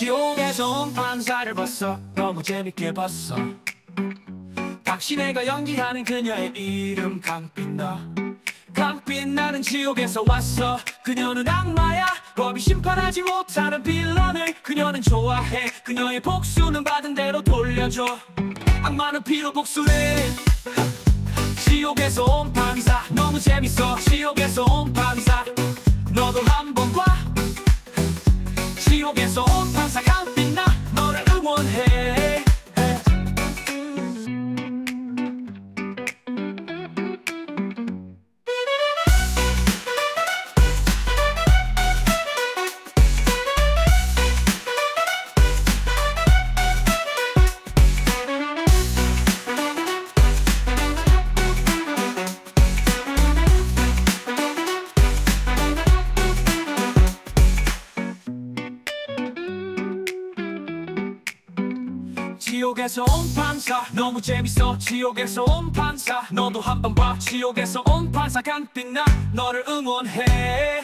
지옥에서 온 판사를 봤어 너무 재밌게 봤어. 당신애가 연기하는 그녀의 이름 강빛나 강빛나는 지옥에서 왔어. 그녀는 악마야. 법이 심판하지 못하는 빌런을 그녀는 좋아해. 그녀의 복수는 받은 대로 돌려줘. 악마는 피로 복수해. 지옥에서 온 판사. 너무 재밌어. 지옥에서 온 판사. 너도 한번 봐 지옥에서 온 판사 강빛나 너를 응원해 지옥에서 온 판사. 너무 재밌어 지옥에서 온 판사. 너도 한번 봐 지옥에서 온 판사. 강빛나 너를 응원해